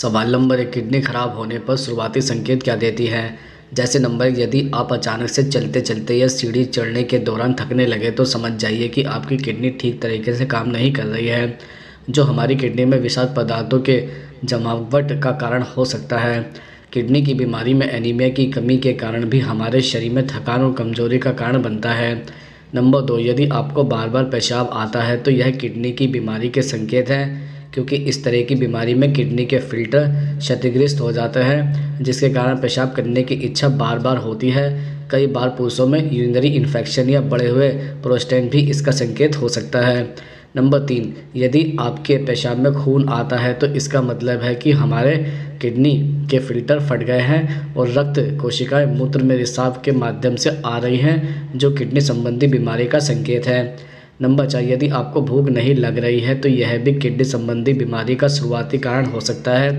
सवाल नंबर एक, किडनी खराब होने पर शुरुआती संकेत क्या देती है? जैसे नंबर एक, यदि आप अचानक से चलते चलते या सीढ़ी चढ़ने के दौरान थकने लगे तो समझ जाइए कि आपकी किडनी ठीक तरीके से काम नहीं कर रही है, जो हमारी किडनी में विषाक्त पदार्थों के जमावट का कारण हो सकता है। किडनी की बीमारी में एनीमिया की कमी के कारण भी हमारे शरीर में थकान और कमज़ोरी का कारण बनता है। नंबर दो, यदि आपको बार बार पेशाब आता है तो यह किडनी की बीमारी के संकेत हैं। क्योंकि इस तरह की बीमारी में किडनी के फ़िल्टर क्षतिग्रस्त हो जाते हैं, जिसके कारण पेशाब करने की इच्छा बार बार होती है। कई बार पुरुषों में यूरिनरी इन्फेक्शन या बढ़े हुए प्रोस्टेट भी इसका संकेत हो सकता है। नंबर तीन, यदि आपके पेशाब में खून आता है तो इसका मतलब है कि हमारे किडनी के फ़िल्टर फट गए हैं और रक्त कोशिकाएँ मूत्र में रिसाव के माध्यम से आ रही हैं, जो किडनी संबंधी बीमारी का संकेत है। नंबर चार, यदि आपको भूख नहीं लग रही है तो यह भी किडनी संबंधी बीमारी का शुरुआती कारण हो सकता है,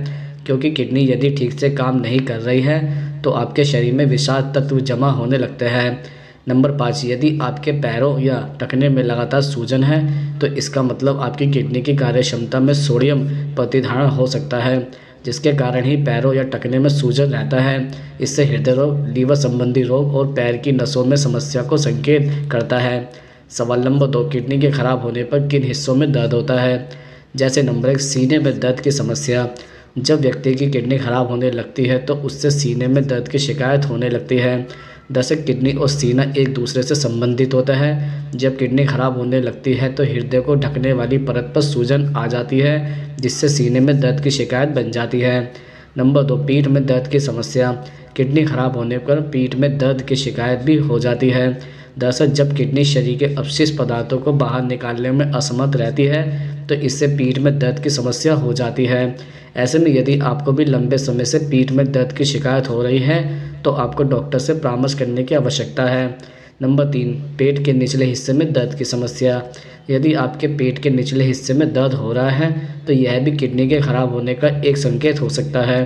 क्योंकि किडनी यदि ठीक से काम नहीं कर रही है तो आपके शरीर में विषाक्त तत्व जमा होने लगते हैं। नंबर पाँच, यदि आपके पैरों या टखने में लगातार सूजन है तो इसका मतलब आपकी किडनी की कार्य क्षमता में सोडियम प्रतिधारण हो सकता है, जिसके कारण ही पैरों या टखने में सूजन रहता है। इससे हृदय रोग, लीवर संबंधी रोग और पैर की नसों में समस्या को संकेत करता है। सवाल नंबर दो किडनी के खराब होने पर किन हिस्सों में दर्द होता है? जैसे नंबर एक, सीने में दर्द की समस्या। जब व्यक्ति की किडनी खराब होने लगती है तो उससे सीने में दर्द की शिकायत होने लगती है। दरअसल, किडनी और सीना एक दूसरे से संबंधित होता है। जब किडनी खराब होने लगती है तो हृदय को ढकने वाली परत पर सूजन आ जाती है, जिससे सीने में दर्द की शिकायत बन जाती है। नंबर दो, पीठ में दर्द की समस्या। किडनी खराब होने पर पीठ में दर्द की शिकायत भी हो जाती है। दरअसल जब किडनी शरीर के अवशिष्ट पदार्थों को बाहर निकालने में असमर्थ रहती है तो इससे पीठ में दर्द की समस्या हो जाती है। ऐसे में यदि आपको भी लंबे समय से पीठ में दर्द की शिकायत हो रही है तो आपको डॉक्टर से परामर्श करने की आवश्यकता है। नंबर तीन, पेट के निचले हिस्से में दर्द की समस्या। यदि आपके पेट के निचले हिस्से में दर्द हो रहा है तो यह भी किडनी के खराब होने का एक संकेत हो सकता है।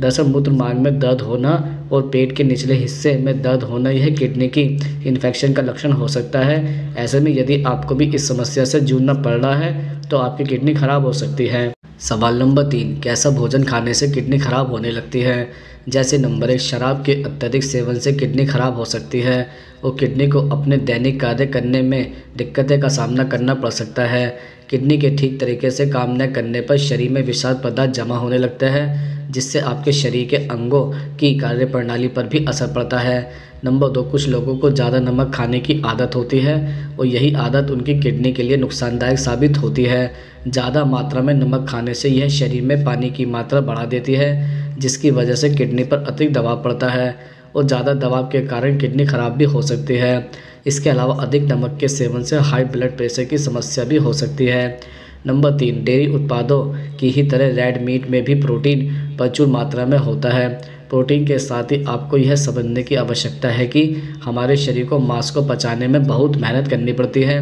दरअसल मूत्र मार्ग में दर्द होना और पेट के निचले हिस्से में दर्द होना यह किडनी की इन्फेक्शन का लक्षण हो सकता है। ऐसे में यदि आपको भी इस समस्या से जूझना पड़ रहा है तो आपकी किडनी खराब हो सकती है। सवाल नंबर तीन, कैसा भोजन खाने से किडनी खराब होने लगती है? जैसे नंबर एक, शराब के अत्यधिक सेवन से किडनी खराब हो सकती है। और किडनी को अपने दैनिक कार्य करने में दिक्कतें का सामना करना पड़ सकता है। किडनी के ठीक तरीके से काम न करने पर शरीर में विषाद पदार्थ जमा होने लगता है, जिससे आपके शरीर के अंगों की कार्यप्रणाली पर भी असर पड़ता है। नंबर दो, कुछ लोगों को ज़्यादा नमक खाने की आदत होती है, और यही आदत उनकी किडनी के लिए नुकसानदायक साबित होती है। ज़्यादा मात्रा में नमक खाने से यह शरीर में पानी की मात्रा बढ़ा देती है। जिसकी वजह से किडनी पर अतिरिक्त दबाव पड़ता है और ज़्यादा दबाव के कारण किडनी खराब भी हो सकती है। इसके अलावा अधिक नमक के सेवन से हाई ब्लड प्रेशर की समस्या भी हो सकती है। नंबर तीन, डेयरी उत्पादों की ही तरह रेड मीट में भी प्रोटीन प्रचुर मात्रा में होता है। प्रोटीन के साथ ही आपको यह समझने की आवश्यकता है कि हमारे शरीर को मांस को पचाने में बहुत मेहनत करनी पड़ती है।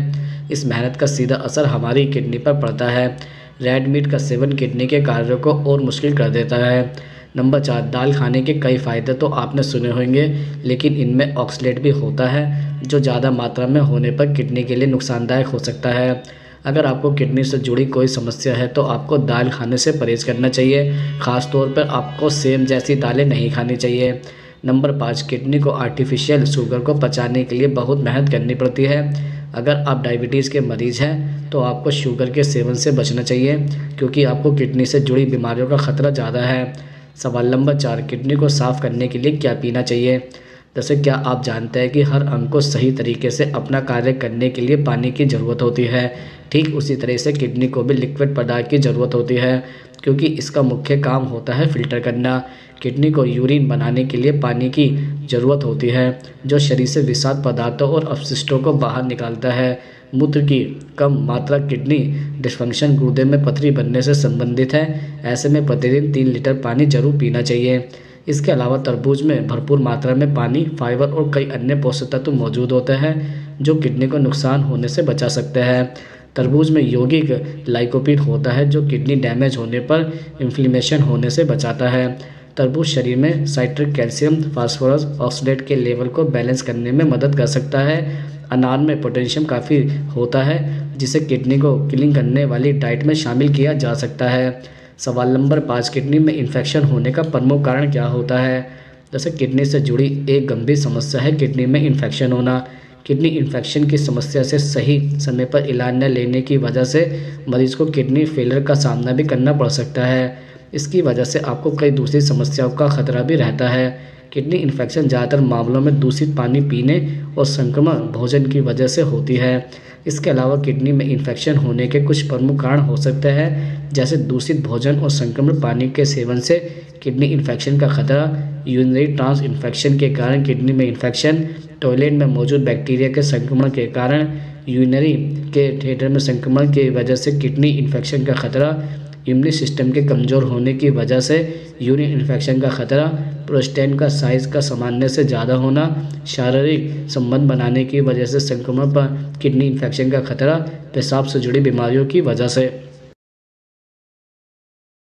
इस मेहनत का सीधा असर हमारी किडनी पर पड़ता है। रेड मीट का सेवन किडनी के कार्यों को और मुश्किल कर देता है। नंबर चार, दाल खाने के कई फ़ायदे तो आपने सुने होंगे, लेकिन इनमें ऑक्सलेट भी होता है, जो ज़्यादा मात्रा में होने पर किडनी के लिए नुकसानदायक हो सकता है। अगर आपको किडनी से जुड़ी कोई समस्या है तो आपको दाल खाने से परहेज करना चाहिए। ख़ास तौर पर आपको सेम जैसी दालें नहीं खानी चाहिए। नंबर पाँच, किडनी को आर्टिफिशियल शुगर को पचाने के लिए बहुत मेहनत करनी पड़ती है। अगर आप डायबिटीज़ के मरीज़ हैं तो आपको शुगर के सेवन से बचना चाहिए, क्योंकि आपको किडनी से जुड़ी बीमारियों का ख़तरा ज़्यादा है। सवाल नंबर चार, किडनी को साफ़ करने के लिए क्या पीना चाहिए? जैसे क्या आप जानते हैं कि हर अंग को सही तरीके से अपना कार्य करने के लिए पानी की ज़रूरत होती है? ठीक उसी तरह से किडनी को भी लिक्विड पदार्थ की ज़रूरत होती है। क्योंकि इसका मुख्य काम होता है फ़िल्टर करना। किडनी को यूरिन बनाने के लिए पानी की ज़रूरत होती है, जो शरीर से विषाद पदार्थों और अपशिष्टों को बाहर निकालता है। मूत्र की कम मात्रा किडनी डिस्फंक्शन गुर्दे में पथरी बनने से संबंधित है। ऐसे में प्रतिदिन तीन लीटर पानी ज़रूर पीना चाहिए। इसके अलावा तरबूज में भरपूर मात्रा में पानी, फाइबर और कई अन्य पोषक तत्व मौजूद होते हैं, जो किडनी को नुकसान होने से बचा सकते हैं। तरबूज में यौगिक लाइकोपिन होता है, जो किडनी डैमेज होने पर इन्फ्लेमेशन होने से बचाता है। तरबूज शरीर में साइट्रिक कैल्शियम फास्फोरस ऑक्सीडेट के लेवल को बैलेंस करने में मदद कर सकता है। अनार में पोटेशियम काफ़ी होता है, जिसे किडनी को क्लीन करने वाली डाइट में शामिल किया जा सकता है। सवाल नंबर पाँच, किडनी में इन्फेक्शन होने का प्रमुख कारण क्या होता है? जैसे किडनी से जुड़ी एक गंभीर समस्या है, किडनी में इन्फेक्शन होना। किडनी इन्फेक्शन की समस्या से सही समय पर इलाज न लेने की वजह से मरीज़ को किडनी फेलर का सामना भी करना पड़ सकता है। इसकी वजह से आपको कई दूसरी समस्याओं का खतरा भी रहता है। किडनी इन्फेक्शन ज़्यादातर मामलों में दूषित पानी पीने और संक्रमण भोजन की वजह से होती है। इसके अलावा किडनी में इन्फेक्शन होने के कुछ प्रमुख कारण हो सकते हैं, जैसे दूषित भोजन और संक्रमण पानी के सेवन से किडनी इन्फेक्शन का खतरा, यूरिनरी ट्रांस इन्फेक्शन के कारण किडनी में इन्फेक्शन टॉयलेट में मौजूद बैक्टीरिया के संक्रमण के कारण यूनरी के थिएटर में संक्रमण की वजह से किडनी इन्फेक्शन का खतरा, इम्यून सिस्टम के कमज़ोर होने की वजह से यूरिन इन्फेक्शन का खतरा, प्रोस्टेन का साइज़ का सामान्य से ज़्यादा होना, शारीरिक संबंध बनाने की वजह से संक्रमण पर किडनी इन्फेक्शन का खतरा, पेशाब से जुड़ी बीमारियों की वजह से।